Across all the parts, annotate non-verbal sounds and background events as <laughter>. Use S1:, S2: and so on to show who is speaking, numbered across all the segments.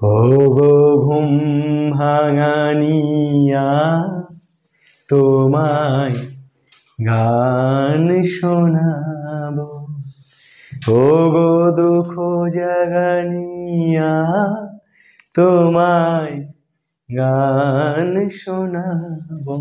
S1: ও ঘুম ভাঙানিয়া, তোমায় গান শোনাবো। ও গো দুঃখ জাগানিয়া, তোমায় গান শোনাবো।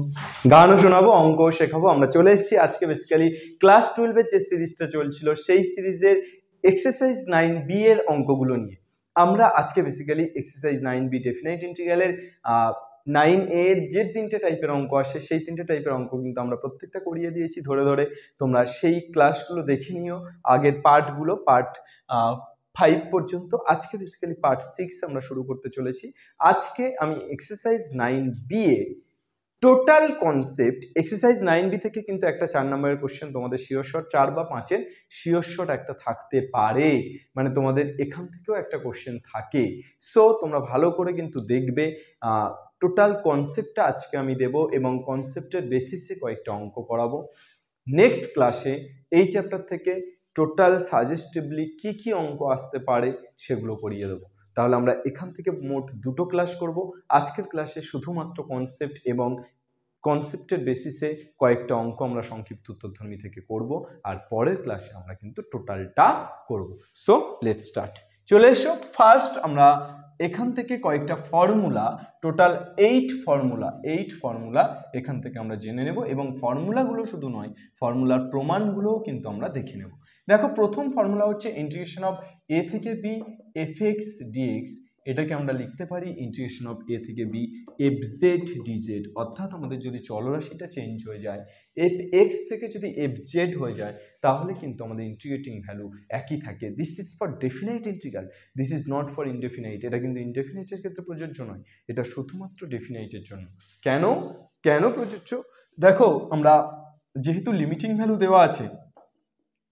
S1: গানও শোনাবো অঙ্ক শেখাবো। আমরা চলে এসেছি আজকে বেসিক্যালি ক্লাস টুয়েলভের যে সিরিজটা চলছিল, সেই সিরিজের এক্সারসাইজ নাইন বি এর অঙ্কগুলো নিয়ে। আমরা আজকে basically exercise nine B definite ইন্টিগ্রালের নাইন এর যে তিনটে টাইপের অঙ্ক আসে, সেই তিনটে টাইপের অঙ্ক কিন্তু আমরা প্রত্যেকটা করিয়ে দিয়েছি ধরে ধরে। তোমরা সেই ক্লাসগুলো দেখে নিও। আগের পার্টগুলো পার্ট ফাইভ পর্যন্ত। আজকে বেসিক্যালি পার্ট সিক্স আমরা শুরু করতে চলেছি। আজকে আমি এক্সারসাইজ নাইন বি এ total concept exercise nine B থেকে কিন্তু একটা চার নম্বরের কোশ্চেন তোমাদের শট, চার বা পাঁচের শিওর একটা থাকতে পারে। মানে তোমাদের এখান থেকেও একটা কোশ্চেন থাকে। সো তোমরা ভালো করে কিন্তু দেখবে টোটাল কনসেপ্টটা আজকে আমি দেব এবং কনসেপ্টের বেসিসে কয়েকটা অঙ্ক করাবো। নেক্সট ক্লাসে এই চ্যাপ্টার থেকে টোটাল সাজেস্টিভলি কি কি অঙ্ক আসতে পারে সেগুলো করিয়ে দেবো। তাহলে আমরা এখান থেকে মোট দুটো ক্লাস করব। আজকের ক্লাসে শুধুমাত্র কনসেপ্ট এবং কনসেপ্টের বেসিসে কয়েকটা অঙ্ক আমরা সংক্ষিপ্ত উত্তরধর্মী থেকে করব আর পরের ক্লাসে আমরা কিন্তু টোটালটা করব। সো লেট স্টার্ট চলে এসো। ফার্স্ট আমরা এখান থেকে কয়েকটা formula total eight formula eight formula এখান থেকে আমরা জেনে নেব এবং ফর্মুলাগুলো শুধু নয় ফর্মুলার প্রমাণগুলোও কিন্তু আমরা দেখে নেব। দেখো, প্রথম ফর্মুলা হচ্ছে ইন্টিগ্রেশন অফ এ থেকে বি এফ এক্স ডিএক্স এটাকে আমরা লিখতে পারি ইন্টিগ্রেশন অফ এ থেকে বি এফ জেড ডিজেড অর্থাৎ আমাদের যদি চলরাশিটা চেঞ্জ হয়ে যায় এফ এক্স থেকে যদি এফ জেড হয়ে যায়, তাহলে কিন্তু আমাদের ইন্টিগ্রেটিং ভ্যালু একই থাকে। This is for definite integral this is not for indefinite এটা কিন্তু ইনডেফিনাইটের ক্ষেত্রে প্রযোজ্য নয়, এটা শুধুমাত্র ডেফিনাইটের জন্য। কেন? কেন প্রযোজ্য? দেখো, আমরা যেহেতু লিমিটিং ভ্যালু দেওয়া আছে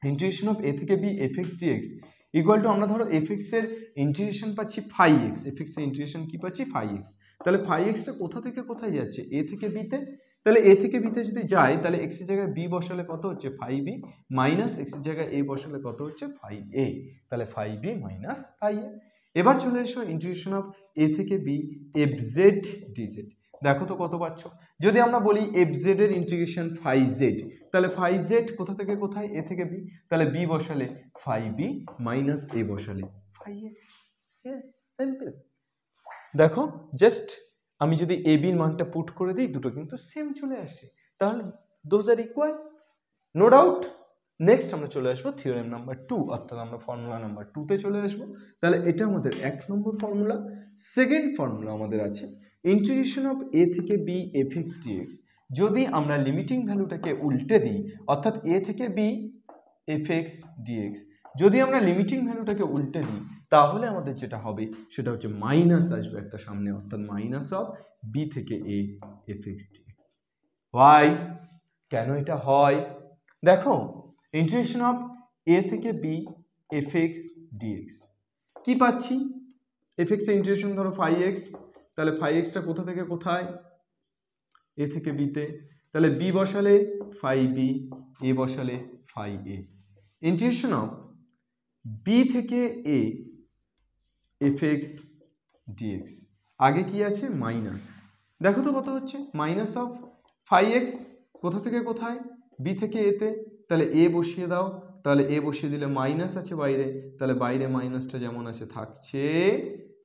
S1: ইন্টিগ্রেশন অফ এ থেকে B f x dx equal to আমরা ধরো এফ এক্সের ইন্টিগ্রেশন পাচ্ছি ফাইভ এক্স এফ এক্সের ইন্টিগ্রেশন কী পাচ্ছি ফাইভ এক্স তাহলে ফাইভ এক্সটা কোথা থেকে কোথায় যাচ্ছে? এ থেকে বিতে তাহলে এ থেকে বিতে যদি যায়, তাহলে এক্সের জায়গায় বি বসালে কত হচ্ছে ফাইভ বি মাইনাস এক্সের জায়গায় এ বসালে কত হচ্ছে ফাইভ এ তাহলে five B minus five A এবার চলে এসো ইন্টিগ্রেশন অফ এ থেকে বি এফ জেড ডিজেড দেখো তো কত পাচ্ছ। যদি আমরা বলি এফ জেড এর ইন্টিগ্রেশন ফাইভ জেড তাহলে ফাইভ জেড কোথা থেকে কোথায়? এ থেকে বি তাহলে বি বসালে ফাইভ বি মাইনাস এ বসালে। ফাইভ সিম্পল দেখো জাস্ট আমি যদি এ বির মানটা পুট করে দিই দুটো কিন্তু সেম চলে আসে। তাহলে those are equal no doubt next আমরা চলে আসব থিওরেম নাম্বার টু অর্থাৎ আমরা ফর্মুলা নাম্বার টুতে চলে আসব। তাহলে এটা আমাদের এক নম্বর ফর্মুলা সেকেন্ড ফর্মুলা আমাদের আছে। ইন্টিগ্রেশন অফ এ থেকে বি এফ এক্স ডিএক্স যদি আমরা লিমিটিং ভ্যালুটাকে উল্টে দিই, অর্থাৎ এ থেকে বি এফ এক্স ডিএক্স যদি আমরা লিমিটিং ভ্যালুটাকে উল্টে দিই, তাহলে আমাদের যেটা হবে, সেটা হচ্ছে মাইনাস আসবে একটা সামনে, অর্থাৎ মাইনাস অফ বি থেকে A f x dx why কেন এটা হয়? দেখো ইন্টিগ্রেশন অফ এ থেকে বি এফ এক্স ডিএক্স কী পাচ্ছি? এফ এক্সের ইন্টিগ্রেশন ধরো ফাইভ এক্স তাহলে ফাইভ এক্সটা কোথা থেকে কোথায়? এ থেকে বিতে তাহলে বি বসালে ফাইভ বি এ বসালে five A integration of B থেকে এ এফ এক্স ডিএক্স আগে কি আছে? মাইনাস দেখো তো কত হচ্ছে? মাইনাস অফ ফাইভ এক্স কোথা থেকে কোথায়? বি থেকে এতে তাহলে এ বসিয়ে দাও। তাহলে এ বসিয়ে দিলে মাইনাস আছে বাইরে। তাহলে বাইরে মাইনাসটা যেমন আছে থাকছে,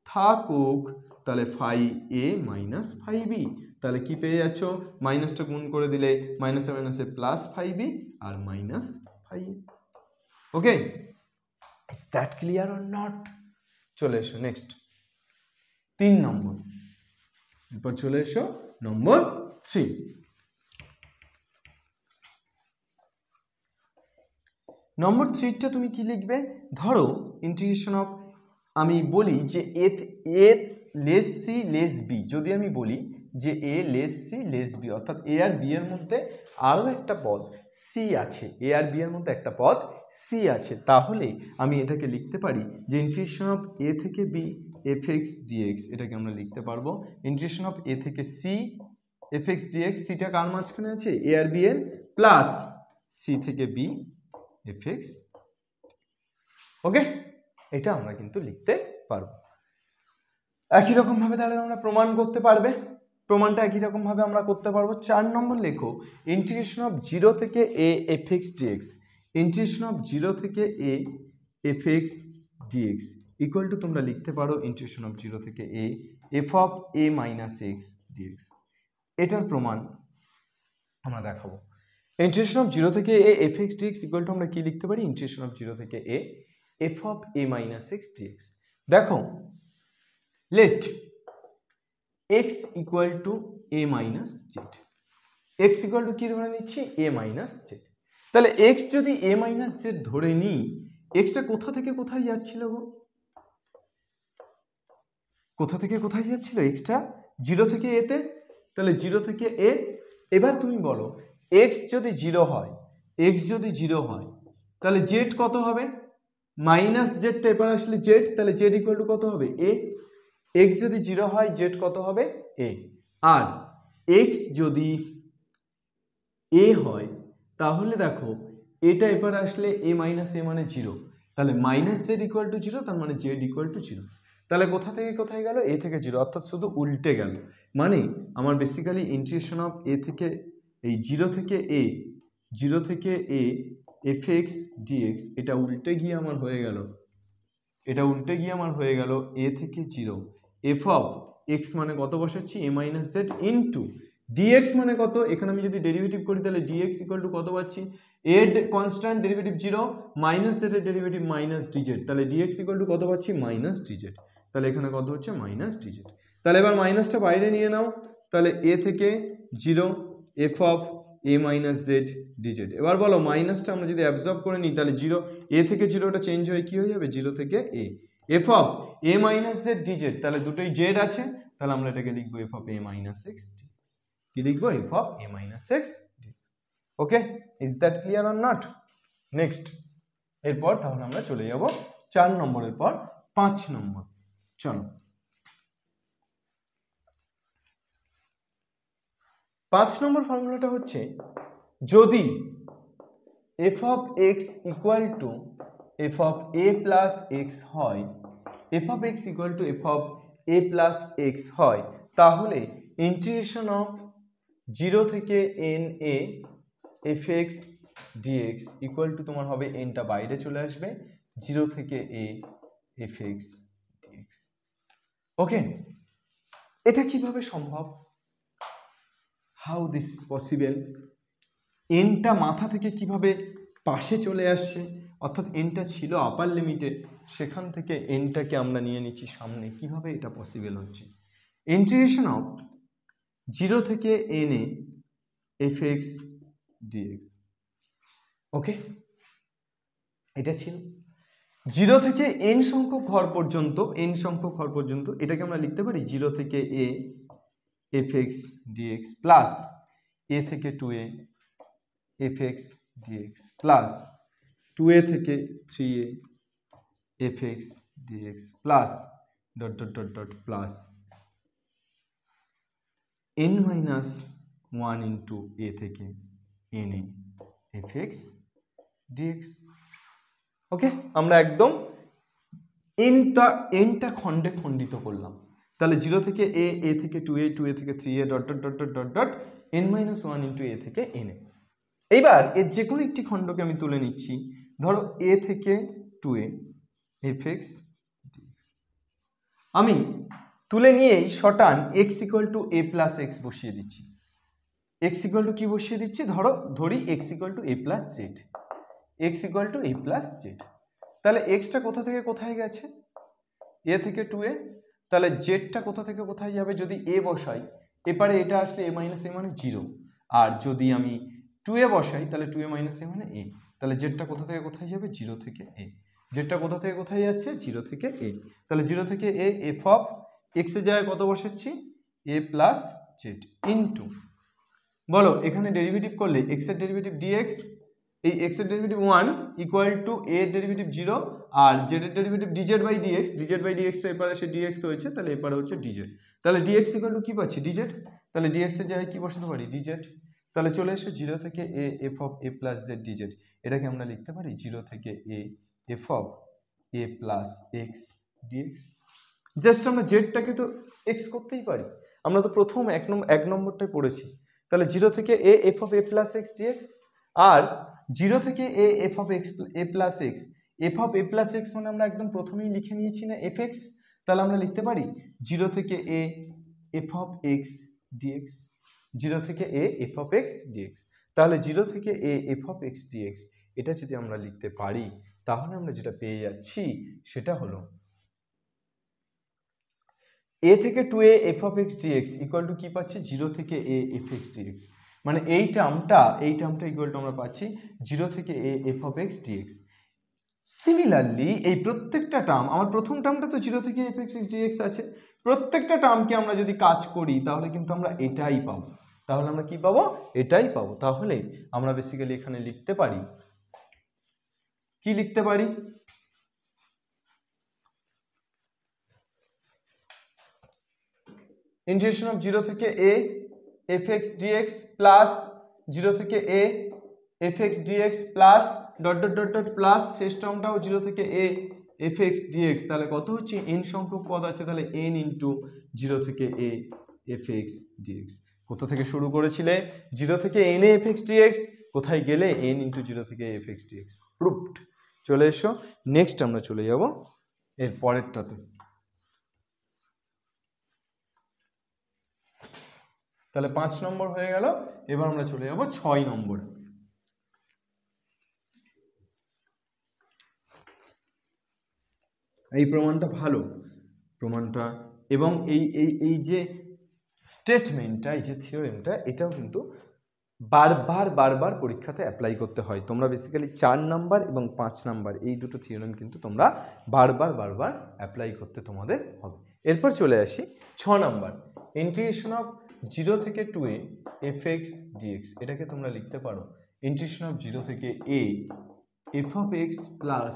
S1: থাকুক। তাহলে five A minus five B তাহলে কি পেয়ে যাচ্ছ? মাইনাসটা গুণ করে দিলে মাইনাসে মাইনাসে plus five R minus five okay is that clear or not চলে এসো নেক্সট তিন নম্বর। এরপর চলে এসো, নম্বর থ্রি নম্বর থ্রিটা তুমি কি লিখবে? ধরো ইন্টিগ্রেশন অফ আমি বলি যে A A less C less B যদি আমি বলি যে A less C less B অর্থাৎ এ আর বি এর মধ্যে আরও একটা পদ সি আছে। এ আর বি এর মধ্যে একটা পদ সি আছে। তাহলে আমি এটাকে লিখতে পারি যে ইন্টিগ্রেশন অফ এ থেকে বি এফ এক্স ডিএক্স এটাকে আমরা লিখতে পারব। ইন্টিগ্রেশন অফ এ থেকে সি এফ এক্স ডিএক্স সিটা কার মাঝখানে আছে? এ আর বি এর প্লাস সি থেকে বি এফ এক্স ওকে এটা আমরা কিন্তু লিখতে পারব। একই রকম ভাবে তাহলে আমরা প্রমাণ করতে পারবে। প্রমাণটা একই রকম ভাবে আমরা করতে পারব। চার নম্বর লেখো ইন্টিগ্রেশন অফ জিরো থেকে A F X dx integration of zero থেকে A F X dx equal to তোমরা লিখতে পারো ইন্টিগ্রেশন অফ জিরো থেকে A F of A minus X dx এটার প্রমাণ আমরা দেখাবো। ইন্টিগ্রেশন অফ জিরো থেকে A F X dx equal to আমরা কি লিখতে পারি? ইন্টিগ্রেশন অফ জিরো থেকে A F of A minus X dx দেখো let X equal to A minus Z X equal to কী ধরে নিচ্ছি? এ মাইনাস জেড তাহলে এক্স যদি এ মাইনাস জেড ধরে নিই এক্সটা কোথা থেকে কোথায় যাচ্ছিল গো? কোথা থেকে কোথায় যাচ্ছিল? এক্সটা জিরো থেকে এতে তাহলে জিরো থেকে এ এবার তুমি বলো এক্স যদি জিরো হয় এক্স যদি জিরো হয়, তাহলে জেড কত হবে? মাইনাস জেডটা এবার আসলে জেড তাহলে জেড ইকুয়াল টু কত হবে? এ এক্স যদি জিরো হয় জেড কত হবে? এ আর এক্স যদি এ হয়, তাহলে দেখো, এটা এবার আসলে এ মাইনাস এ মানে জিরো তাহলে মাইনাস জেড ইকুয়াল টু তার মানে জেড ইকুয়াল টু জিরো তাহলে কোথা থেকে কোথায় গেল? এ থেকে জিরো অর্থাৎ শুধু উল্টে গেল। মানে আমার বেসিক্যালি ইন্টিগ্রেশন অফ এ থেকে, এই জিরো থেকে এ জিরো থেকে এ এফ এক্স ডিএক্স এটা উল্টে গিয়ে আমার হয়ে গেল। এটা উল্টে গিয়ে আমার হয়ে গেল এ থেকে জিরো এফ অফ এক্স মানে কত বসাচ্ছি? A minus Z into dx মানে কত? এখানে আমি যদি ডেরিভেটিভ করি, তাহলে ডিএক্স ইকুয়াল টু কত পাচ্ছি? এর কনস্ট্যান্ট ডেরিভেটিভ জিরো মাইনাস জেডের ডেরিভেটিভ মাইনাস ডিজেড তাহলে ডিএক্স ইকুয়াল টু কত পাচ্ছি? মাইনাস ডিজেড তাহলে এখানে কত হচ্ছে? মাইনাস ডিজেড তাহলে এবার মাইনাসটা বাইরে নিয়ে নাও। তাহলে এ থেকে zero F of A minus Z dz এবার বলো মাইনাসটা আমরা যদি অ্যাবজর্ব করে নিই, তাহলে জিরো এ থেকে জিরোটা চেঞ্জ হয়ে কী হয়ে যাবে? জিরো থেকে A F of A minus Z dz তাহলে দুটোই জেড আছে, তাহলে আমরা এটাকে লিখব F of A minus X কি লিখব? F of A minus X okay is that clear or not next এরপর তাহলে আমরা চলে যাব চার নম্বরের পর পাঁচ নম্বর। চলো। পাঁচ নম্বর ফর্মুলাটা হচ্ছে, যদি F of X equal to F of A plus X হয় F of X equal to F of A plus X হয়, তাহলে ইন্টিগ্রেশন অফ জিরো থেকে N A F X dx equal to তোমার হবে এনটা বাইরে চলে আসবে জিরো থেকে A F X dx okay এটা কীভাবে সম্ভব? হাউ দিস পসিবল এনটা মাথা থেকে কীভাবে পাশে চলে আসছে? অর্থাৎ এনটা ছিল আপার লিমিটে সেখান থেকে এনটাকে আমরা নিয়ে নিচ্ছি সামনে। কীভাবে এটা পসিবল হচ্ছে? ইন্টিগ্রেশন অফ জিরো থেকে N A F X dx okay এটা ছিল। জিরো থেকে এন সংখ্যক ঘর পর্যন্ত এন সংখ্যক ঘর পর্যন্ত এটাকে আমরা লিখতে পারি জিরো থেকে A F X dx plus A থেকে two A F X dx plus two A থেকে three A F X dx plus dot dot dot dot plus N minus one into A থেকে N A F X dx okay আমরা একদম এনটা এনটা খণ্ডে খণ্ডিত করলাম। তাহলে zero থেকে এ এ থেকে টু এ টু এ থেকে three A dot dot dot dot dot dot N minus one into A থেকে এন এ এইবার এর যে কোনো একটি খণ্ডকে আমি তুলে নিচ্ছি। ধরো এ থেকে টু এ এফ এক্স আমি তুলে নিয়েই শটান X equal to A plus X বসিয়ে দিচ্ছি। এক্স ইকুয়াল টু কী বসিয়ে দিচ্ছি? ধরো, ধরি X equal to A plus Z X equal to A plus Z তাহলে এক্সটা কোথা থেকে কোথায় গেছে? এ থেকে টু এ তাহলে জেডটা কোথা থেকে কোথায় যাবে? যদি এ বসাই, এপারে এটা আসলে এ মাইনাস এ মানে জিরো আর যদি আমি টু এ বসাই, তাহলে টু এ মাইনাস এ মানে এ তাহলে জেডটা কোথা থেকে কোথায় যাবে? জিরো থেকে এ জেডটা কোথা থেকে কোথায় যাচ্ছে? জিরো থেকে এ তাহলে জিরো থেকে এ এফ অফ এক্সের জায়গায় কত বসাচ্ছি? এ প্লাস জেড ইন্টু বলো, এখানে ডেরিভেটিভ করলে এক্সের ডেরিভেটিভ ডিএক্স এই এক্সের derivative one equal to A derivative zero R জেডের derivative dz by dx dz by ডিএক্সটা এপারে সে ডিএক্স হয়েছে, তাহলে এপারে হচ্ছে ডিজেড তাহলে ডিএক্স ইকুয়াল টু কী পাচ্ছি? ডিজেড তাহলে ডিএক্স এর জায়গায় কী বসাতে পারি? ডিজেড তাহলে চলে এসো জিরো থেকে A F of A plus Z dz এটাকে আমরা লিখতে পারি জিরো থেকে A, F of A plus X dx. Just আমরা জেডটাকে তো এক্স করতেই পারি। আমরা তো প্রথম এক নম্বর এক নম্বরটায় পড়েছি। তাহলে জিরো থেকে A, F of A plus X dx R zero থেকে A, F of X A plus X. F of A plus X মানে আমরা একদম প্রথমেই লিখে নিয়েছি না এফ এক্স? তাহলে আমরা লিখতে পারি জিরো থেকে A, F of X dx. Zero থেকে A, F of X dx. তাহলে জিরো থেকে A, F of X dx. এটা যদি আমরা লিখতে পারি, তাহলে আমরা যেটা পেয়ে যাচ্ছি সেটা হলো এ থেকে two A F of X dx equal to কী পাচ্ছি? জিরো থেকে এ এফ এক্স ডিএক্স মানে এই টার্মটা এই টার্মটা ইকুয়াল টু আমরা পাচ্ছি জিরো থেকে A F of X dx similarly এই প্রত্যেকটা টার্ম আমার প্রথম টার্মটা তো জিরো থেকে এফ এক্স ডিএক্স আছে। প্রত্যেকটা টার্মকে আমরা যদি কাজ করি, তাহলে কিন্তু আমরা এটাই পাবো। তাহলে আমরা কি পাবো? এটাই পাবো। তাহলে আমরা বেসিক্যালি এখানে লিখতে পারি কি লিখতে পারি? ইন্টিগ্রেশন অফ জিরো থেকে A F X dx plus zero থেকে A F X dx plus dot dot dot dot plus শেষ টার্মটাও জিরো থেকে এ এফ এক্স ডিএক্স তাহলে কত হচ্ছে? এন সংখ্যক পদ আছে, তাহলে এন ইন্টু জিরো থেকে এ এফ এক্স ডিএক্স কোথা থেকে শুরু করেছিলে? জিরো থেকে N A F X dx কোথায় গেলে? এন ইন্টু জিরো থেকে এফ এক্স ডিএক্স প্রুফড চলে এসো। নেক্সট আমরা চলে যাব এর পরেরটাতে। তাহলে পাঁচ নম্বর হয়ে গেল। এবার আমরা চলে যাব ছয় নম্বরে। এই প্রমাণটা ভালো। প্রমাণটা এবং এই এই এই যে স্টেটমেন্টটা এই যে থিওরেমটা এটাও কিন্তু বারবার বারবার পরীক্ষাতে অ্যাপ্লাই করতে হয়। তোমরা বেসিক্যালি চার নাম্বার এবং পাঁচ নাম্বার এই দুটো থিওরেম কিন্তু তোমরা বারবার বারবার অ্যাপ্লাই করতে তোমাদের হবে। এরপর চলে আসি ছ নাম্বার ইন্টিগ্রেশন অফ জিরো থেকে two A F X dx এটাকে তোমরা লিখতে পারো। ইন্টিগ্রেশন অফ জিরো থেকে A F of X plus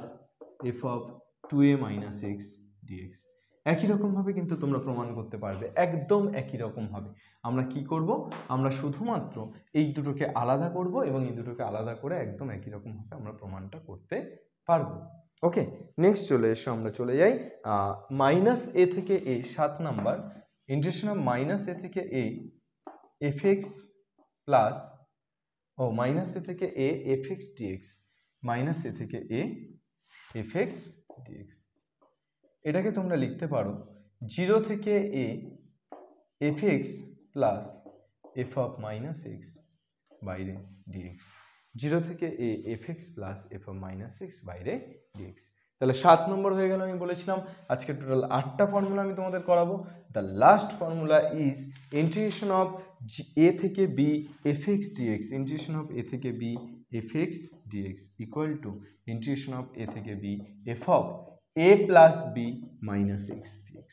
S1: F of two A minus X dx একই রকমভাবে কিন্তু তোমরা প্রমাণ করতে পারবে, একদম একই রকমভাবে আমরা কি করব? আমরা শুধুমাত্র এই দুটোকে আলাদা করব এবং এই দুটোকে আলাদা করে একদম একই রকমভাবে আমরা প্রমাণটা করতে পারব। ওকে নেক্সট চলে এসো, আমরা চলে যাই। মাইনাস এ থেকে এ সাত number. Integration of minus A থেকে এ এফ এক্স প্লাস ও মাইনাস এ থেকে A F X dx minus A থেকে এ এফ এক্স ডিএক্স এটাকে তোমরা লিখতে পারো জিরো থেকে A F X plus F of minus X বাইরে ডিএক্স জিরো থেকে A F X plus F of minus X বাইরে ডিএক্স তাহলে সাত নম্বর হয়ে গেল আমি বলেছিলাম, আজকে টোটাল আটটা ফর্মুলা আমি তোমাদের করাবো। The last formula is integration of A থেকে B F X dx integration of A থেকে B F X dx equal to integration of A থেকে B F of A plus b minus x dx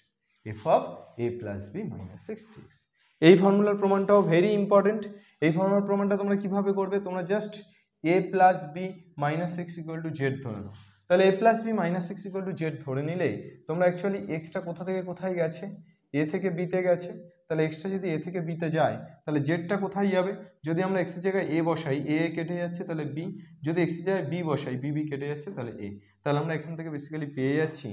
S1: F of A plus B minus x dx এই ফর্মুলার প্রমাণটাও very important এই ফর্মুলার প্রমাণটা তোমরা কীভাবে করবে? তোমরা just A plus B minus X equal to Z ধরে নাও। তাহলে A plus B minus X equal to Z ধরে নিলেই তোমরা অ্যাকচুয়ালি এক্সটা কোথা থেকে কোথায় গেছে? এ থেকে বিতে গেছে। তাহলে এক্সটা যদি এ থেকে বিতে যায়, তাহলে জেডটা কোথায় যাবে? যদি আমরা এক্সের জায়গায় এ বসাই এ কেটে যাচ্ছে, তাহলে বি যদি এক্সের জায়গায় বি বসাই বি বি কেটে যাচ্ছে, তাহলে এ তাহলে আমরা এখান থেকে বেসিক্যালি পেয়ে যাচ্ছি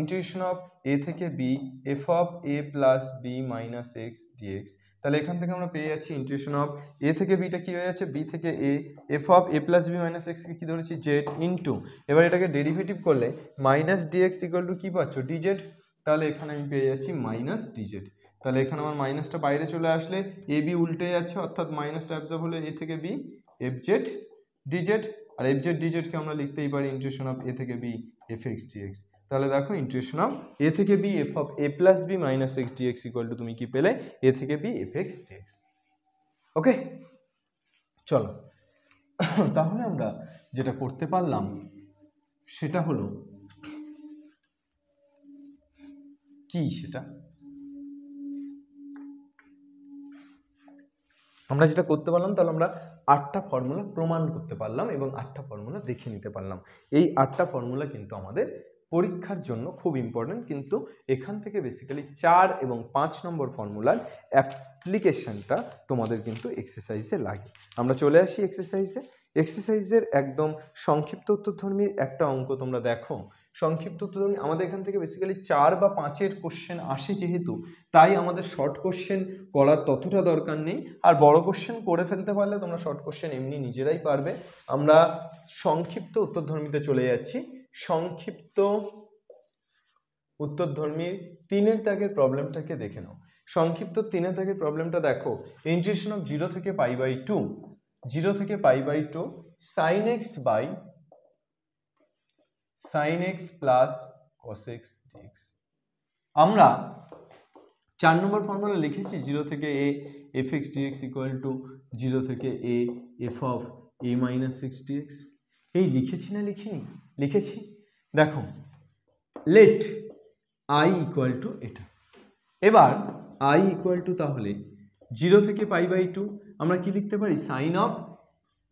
S1: ইন্টিগ্রেশন অফ এ থেকে B F of A plus B minus X dx তাহলে এখান থেকে আমরা পেয়ে যাচ্ছি ইন্টিগ্রেশন অফ এ থেকে বিটা কী হয়ে যাচ্ছে? বি থেকে A F of A plus B minus এক্সকে কী ধরেছি? জেড ইন্টু এবার এটাকে ডেরিভেটিভ করলে মাইনাস ডিএক্স ইকুয়াল টু কী পাচ্ছ? ডিজেড তাহলে এখানে আমি পেয়ে যাচ্ছি মাইনাস ডিজেড তাহলে এখানে আমার মাইনাসটা বাইরে চলে আসলে এ বি উল্টে যাচ্ছে, অর্থাৎ মাইনাসটা অ্যাবজর্ব হলে এ থেকে B F Z D Z আর এফ জেড ডিজেডকে আমরা লিখতেই পারি ইন্টিগ্রেশন অফ এ থেকে বি এফ এক্স ডিএক্স তাহলে দেখো ইন্টিগ্রেশন অফ এ থেকে B F of A plus B minus X dx equal to তুমি কি পেলে? এ থেকে B F X dx okay চলো। <coughs> তাহলে আমরা যেটা করতে পারলাম, সেটা হলো, কি সেটা? আমরা যেটা করতে পারলাম, তাহলে আমরা আটটা ফর্মুলা প্রমাণ করতে পারলাম এবং আটটা ফর্মুলা দেখে নিতে পারলাম। এই আটটা ফর্মুলা কিন্তু আমাদের পরীক্ষার জন্য খুব ইম্পর্ট্যান্ট কিন্তু এখান থেকে বেসিক্যালি চার এবং পাঁচ নম্বর ফর্মুলার অ্যাপ্লিকেশনটা তোমাদের কিন্তু এক্সারসাইজে লাগে। আমরা চলে আসি এক্সারসাইজে এক্সারসাইজের একদম সংক্ষিপ্ত উত্তরধর্মীর একটা অঙ্ক তোমরা দেখো। সংক্ষিপ্ত উত্তরধর্মী আমাদের এখান থেকে বেসিক্যালি চার বা পাঁচের কোশ্চেন আসে যেহেতু, তাই আমাদের শর্ট কোশ্চেন করার ততটা দরকার নেই। আর বড় কোশ্চেন করে ফেলতে পারলে তোমরা শর্ট কোশ্চেন এমনি নিজেরাই পারবে। আমরা সংক্ষিপ্ত উত্তরধর্মীতে চলে যাচ্ছি। সংক্ষিপ্ত উত্তরধর্মীর তিনের দাগের প্রবলেমটাকে দেখে নাও। সংক্ষিপ্ত তিনের দাগের প্রবলেমটা দেখো ইন্টিগ্রেশন অফ জিরো থেকে পাই বাই টু জিরো থেকে pi by two sine x by sine x plus cos x dx আমরা চার নম্বর ফর্মুলা লিখেছি জিরো থেকে a f x dx equal to zero থেকে a f of a minus six dx এই লিখেছি না লিখিনি? লিখেছি? দেখো লেট আই ইকুয়াল টু এটা। এবার আই ইকুয়াল টু তাহলে জিরো থেকে পাই বাই টু আমরা কি লিখতে পারি? সাইন অফ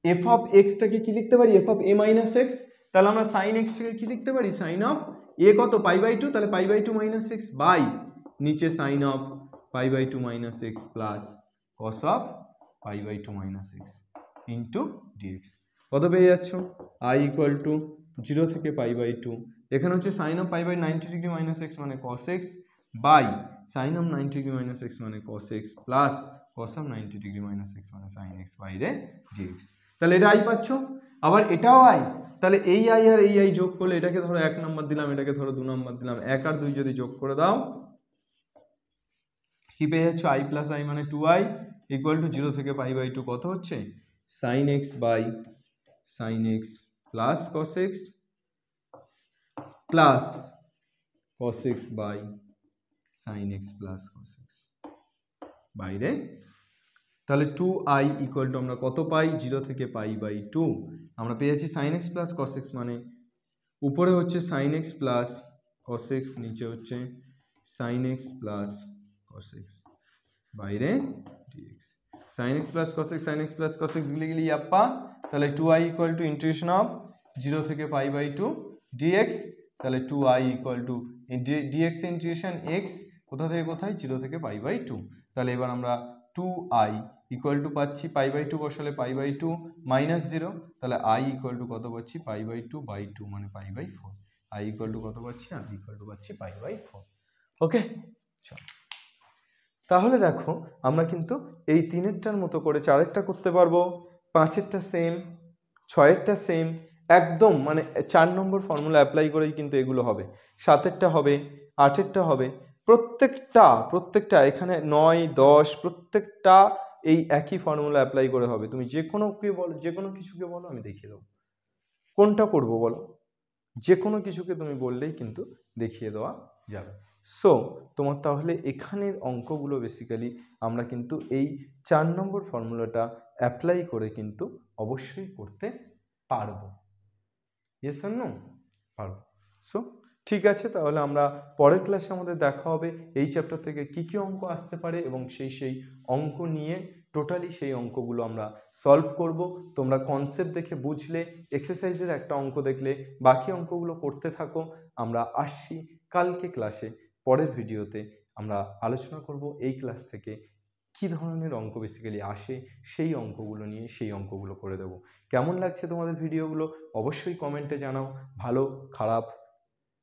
S1: এফ অফ এক্সটাকে কি লিখতে পারি? F of a minus x তাহলে আমরা সাইন এক্সটাকে কি লিখতে পারি? সাইন অফ এ কত? পাই বাই টু তাহলে pi by two minus x by নিচে sine of pi by two minus x plus cos of pi by two minus x into dx কত পেয়ে যাচ্ছ? আই ইকুয়াল টু জিরো থেকে pi by two এখানে হচ্ছে sine of pi by ninety degree minus x মানে cos x by sine of ninety degree minus x মানে cos x plus cos of ninety degree minus x মানে sine x বাইরে dx তাহলে এটা I পাচ্ছ? আবার এটাও আই তাহলে এই আই আর এই আই যোগ করলে এটাকে ধরো এক নম্বর দিলাম, এটাকে ধরো দু নম্বর দিলাম। এক আর দুই যদি যোগ করে দাও, কি পেয়ে যাচ্ছ? আই প্লাস আই মানে two I equal to zero থেকে পাই বাই টু কত হচ্ছে? Sine x by sine x plus cos x plus cos x by sine x plus cos x বাইরে তাহলে টু আই ইকুয়াল টু আমরা কত পাই? Zero থেকে pi by two আমরা পেয়েছি sine x plus cos x মানে উপরে হচ্ছে sine x plus cos x নিচে হচ্ছে sine x plus cos x বাইরে dx sine x plus cos x sine x plus cos x গুলি গেলি ইয়াপ্পা। তাহলে two I equal to integration of zero থেকে পাই বাই টু ডিএক্স তাহলে two I equal to dx integration x কোথা থেকে কোথায়? জিরো থেকে পাই বাই টু তাহলে এবার আমরা টু আই ইকুয়াল টু পাচ্ছি পাই বাই টু বসালে pi by two minus zero তাহলে আই ইকুয়াল টু কত পাচ্ছি? Pi by two by two মানে pi by four I equal to কত পাচ্ছি? আই ইকুয়াল টু পাচ্ছি পাই বাই ফোর ওকে চল। তাহলে দেখো, আমরা কিন্তু এই তিনেরটার মতো করে চারেরটা করতে পারব। পাঁচেরটা সেম ছয়েরটা সেম একদম মানে চার নম্বর ফর্মুলা অ্যাপ্লাই করেই কিন্তু এগুলো হবে। সাতেরটা হবে, আটেরটা হবে। প্রত্যেকটা প্রত্যেকটা এখানে নয়, দশ, প্রত্যেকটা এই একই ফর্মুলা অ্যাপ্লাই করে হবে। তুমি যে কোনো কে বলো যে কোনো কিছুকে বলো, আমি দেখিয়ে দেবো। কোনটা করব বলো? যে কোনো কিছুকে তুমি বললেই কিন্তু দেখিয়ে দেওয়া যাবে। সো তোমার তাহলে এখানের অঙ্কগুলো বেসিক্যালি আমরা কিন্তু এই চার নম্বর ফর্মুলাটা অ্যাপ্লাই করে কিন্তু অবশ্যই করতে পারব। ইয়েস আর নো পারব। সো ঠিক আছে, তাহলে আমরা পরের ক্লাসে আমাদের দেখা হবে এই চ্যাপ্টার থেকে কি কি অঙ্ক আসতে পারে এবং সেই সেই অঙ্ক নিয়ে টোটালি সেই অঙ্কগুলো আমরা সলভ করব। তোমরা কনসেপ্ট দেখে বুঝলে এক্সারসাইজের একটা অঙ্ক দেখলে, বাকি অঙ্কগুলো করতে থাকো। আমরা আসছি কালকে ক্লাসে পরের ভিডিওতে আমরা আলোচনা করব এই ক্লাস থেকে কি ধরনের অঙ্ক বেসিক্যালি আসে, সেই অঙ্কগুলো নিয়ে সেই অঙ্কগুলো করে দেবো। কেমন লাগছে তোমাদের ভিডিওগুলো অবশ্যই কমেন্টে জানাও। ভালো, খারাপ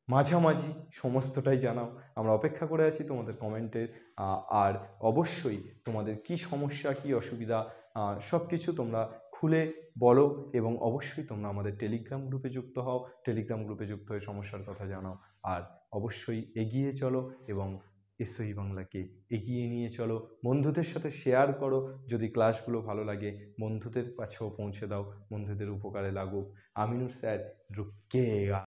S1: মাঝামাঝি সমস্তটাই জানাও। আমরা অপেক্ষা করে আছি তোমাদের কমেন্টের আর অবশ্যই তোমাদের কি সমস্যা, কি অসুবিধা সব কিছু তোমরা খুলে বলো এবং অবশ্যই তোমরা আমাদের টেলিগ্রাম গ্রুপে যুক্ত হও। টেলিগ্রাম গ্রুপে যুক্ত হয়ে সমস্যার কথা জানাও। আর অবশ্যই এগিয়ে চলো এবং এসওই বাংলাকে এগিয়ে নিয়ে চলো। বন্ধুদের সাথে শেয়ার করো। যদি ক্লাসগুলো ভালো লাগে, বন্ধুদের কাছেও পৌঁছে দাও। বন্ধুদের উপকারে লাগুক। আমিনুর স্যার রুকেয়া